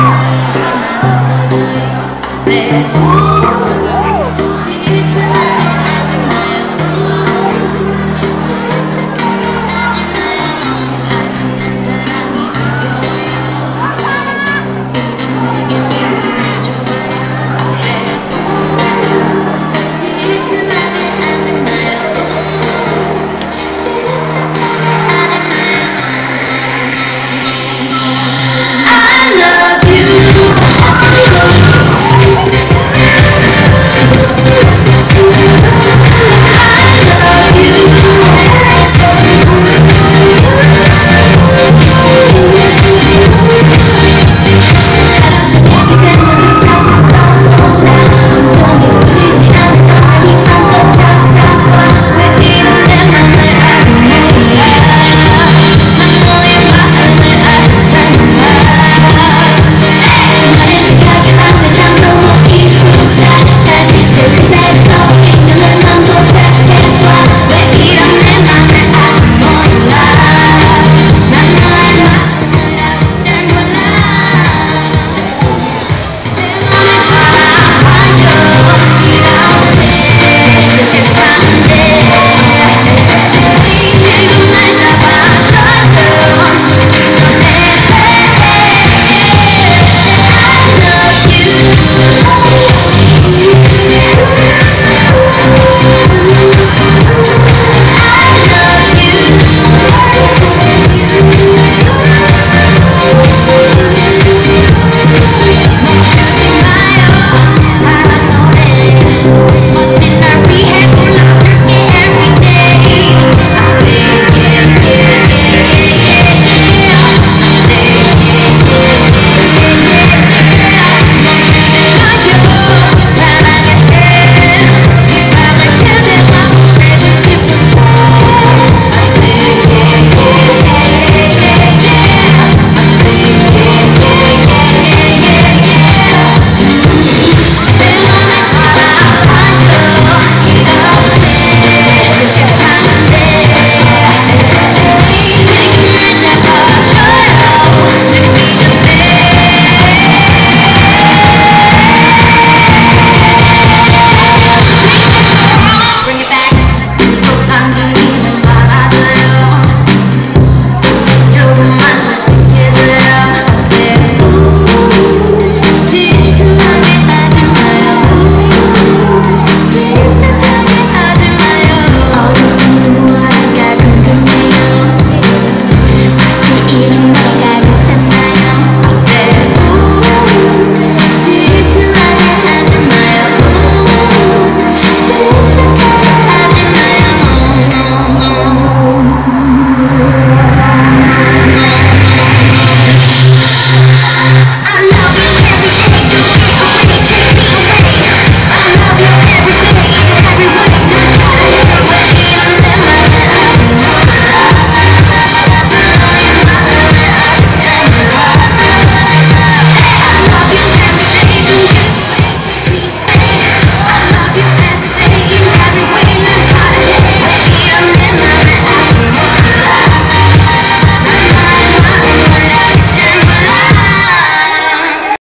Oh,